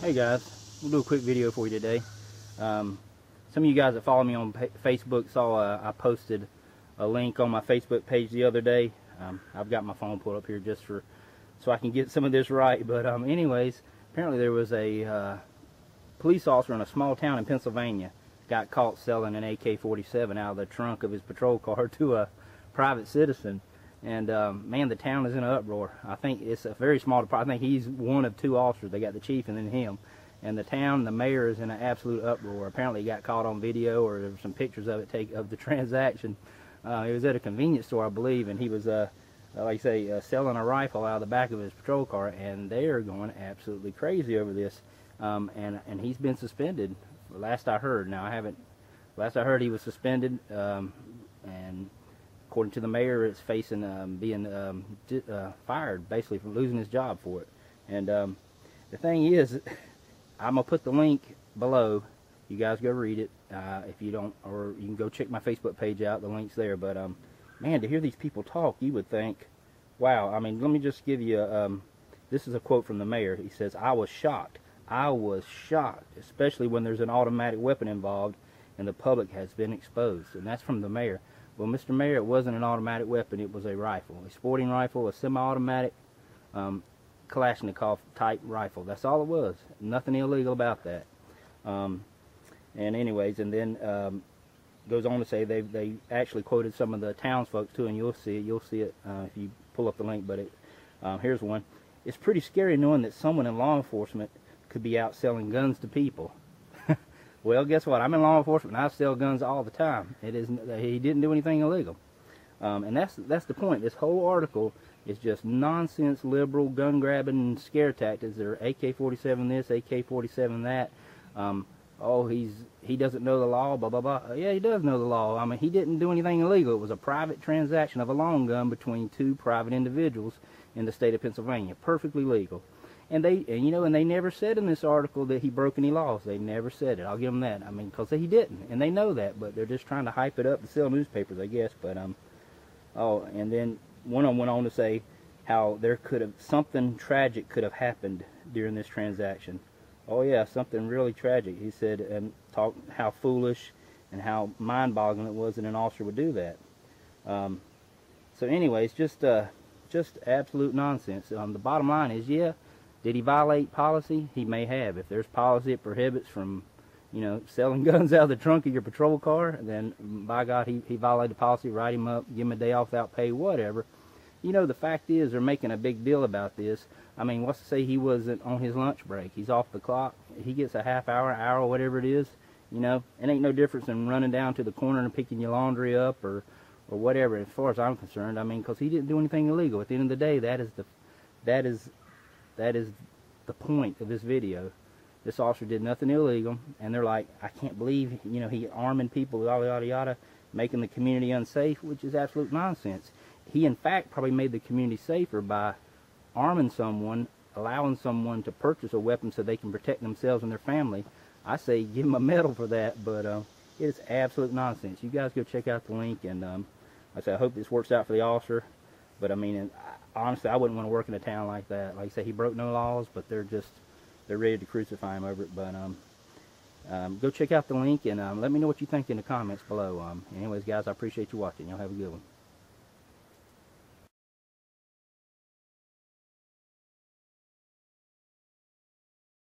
Hey guys, we'll do a quick video for you today. Um, some of you guys that follow me on Facebook saw uh, I posted a link on my Facebook page the other day. Um, I've got my phone pulled up here just for so I can get some of this right. But um, anyways, apparently there was a uh, police officer in a small town in Pennsylvania got caught selling an AK-47 out of the trunk of his patrol car to a private citizen. And um, man, the town is in an uproar. I think it's a very small department. I think he's one of two officers. They got the chief and then him. And the town, the mayor is in an absolute uproar. Apparently, he got caught on video, or there were some pictures of it take of the transaction. Uh, he was at a convenience store, I believe, and he was, uh, uh, like I say, uh, selling a rifle out of the back of his patrol car, and they are going absolutely crazy over this. Um, and and he's been suspended. Last I heard. Now I haven't. Last I heard, he was suspended, um, according to the mayor, it's facing um, being um, uh, fired, basically for losing his job for it. And um, the thing is, I'm gonna put the link below. You guys go read it uh, if you don't, or you can go check my Facebook page out. The link's there. But um, man, to hear these people talk, you would think, wow. I mean, let me just give you. Um, this is a quote from the mayor. He says, "I was shocked. I was shocked, especially when there's an automatic weapon involved." and the public has been exposed. And that's from the mayor. Well, Mr. Mayor, it wasn't an automatic weapon. It was a rifle, a sporting rifle, a semi-automatic um, Kalashnikov type rifle. That's all it was. Nothing illegal about that. Um, and anyways, and then um, goes on to say they they actually quoted some of the townsfolk too, and you'll see it. You'll see it uh, if you pull up the link. But it, um, here's one. It's pretty scary knowing that someone in law enforcement could be out selling guns to people. Well, guess what? I'm in law enforcement I sell guns all the time. It is he didn't do anything illegal, um, and that's that's the point. This whole article is just nonsense, liberal gun grabbing scare tactics. They're AK-47 this, AK-47 that. Um, oh, he's he doesn't know the law. Blah blah blah. Yeah, he does know the law. I mean, he didn't do anything illegal. It was a private transaction of a long gun between two private individuals in the state of Pennsylvania, perfectly legal. And they, and you know, and they never said in this article that he broke any laws. They never said it. I'll give them that. I mean, because he didn't, and they know that, but they're just trying to hype it up to sell newspapers, I guess. But um, oh, and then one of them went on to say how there could have something tragic could have happened during this transaction. Oh yeah, something really tragic. He said and talked how foolish and how mind-boggling it was that an officer would do that. Um, so, anyways, just uh, just absolute nonsense. Um, the bottom line is, yeah did he violate policy? He may have. If there's policy that prohibits from, you know, selling guns out of the trunk of your patrol car, then by God, he, he violated policy. Write him up, give him a day off without pay, whatever. You know, the fact is they're making a big deal about this. I mean, what's to say he wasn't on his lunch break? He's off the clock. He gets a half hour, hour, whatever it is. You know, it ain't no difference than running down to the corner and picking your laundry up or or whatever. As far as I'm concerned, I mean, because he didn't do anything illegal. At the end of the day, that is the that is that is the point of this video. This officer did nothing illegal, and they're like, I can't believe, you know, he arming people, yada, yada, yada, making the community unsafe, which is absolute nonsense. He, in fact, probably made the community safer by arming someone, allowing someone to purchase a weapon so they can protect themselves and their family. I say give him a medal for that, but uh, it is absolute nonsense. You guys go check out the link, and um, I say I hope this works out for the officer. But I mean, honestly, I wouldn't want to work in a town like that. Like I said, he broke no laws, but they're just they're ready to crucify him over it. But um, um, go check out the link and um, let me know what you think in the comments below. Um, anyways, guys, I appreciate you watching. Y'all have a good one.